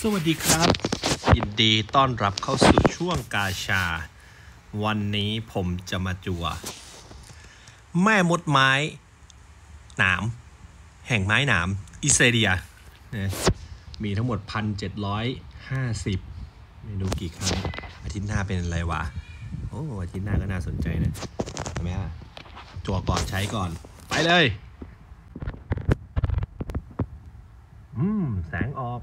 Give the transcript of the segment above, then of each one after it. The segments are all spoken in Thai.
สวัสดีครับ ยินดีต้อนรับเข้าสู่ช่วงกาชา วันนี้ผมจะมาจัว แม่มดไม้ หนาม แห่งไม้หนาม อิสเรียนะมีทั้งหมด 1,750ไม่รู้กี่ครั้ง อาทิตย์หน้าเป็นอะไรวะ โอ้อาทิตย์หน้าก็น่าสนใจนะใช่ไหมฮะจัวก่อนใช้ก่อน ไปเลย อืม แสงออก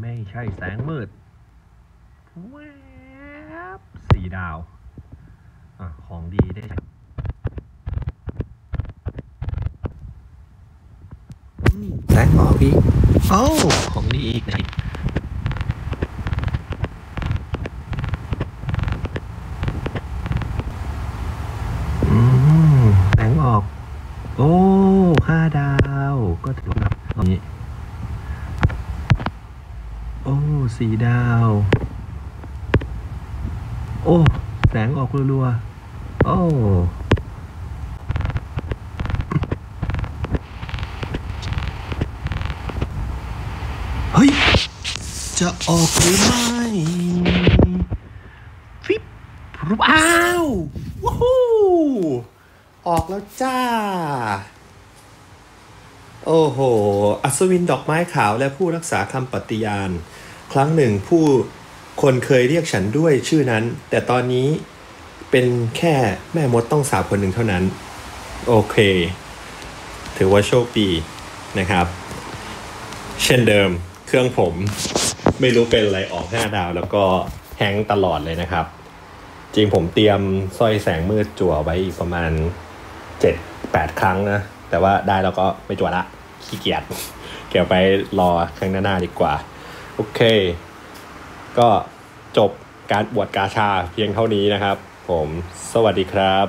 ไม่ใช่แสงมืดแวบสีดาวอะของดีได้ใช้อืมแสงออกอีกโอ้าของดีอีกนะอืมแสงออก โอ้ห้าดาว ก็ถือว่าอันนี้ โอ้สีดาว โอ้ แสงออกรัวๆ โอ้ เฮ้ย จะออกหรือไม่ฟิปรูปอ้าว ว้ฮู้ออกแล้วจ้า โอ้โห อัศวินดอกไม้ขาวและผู้รักษาคำปฏิญาณ ครั้งหนึ่งผู้คนเคยเรียกฉันด้วยชื่อนั้น แต่ตอนนี้เป็นแค่แม่มดต้องสาวคนหนึ่งเท่านั้น โอเค ถือว่าโชคดีนะครับ เช่นเดิมเครื่องผมไม่รู้เป็นอะไรออก5ดาว แล้วก็แฮงตลอดเลยนะครับ จริงผมเตรียมสร้อยแสงมืดจั่วไว้อีกประมาณ 7-8 ครั้งนะแต่ว่าได้แล้วก็ไม่จั่วละ ขี้เกียจเกี่ยวไปรอครั้งหน้าดีกว่า โอเค ก็จบการบวชกาชาเพียงเท่านี้นะครับ ผม สวัสดีครับ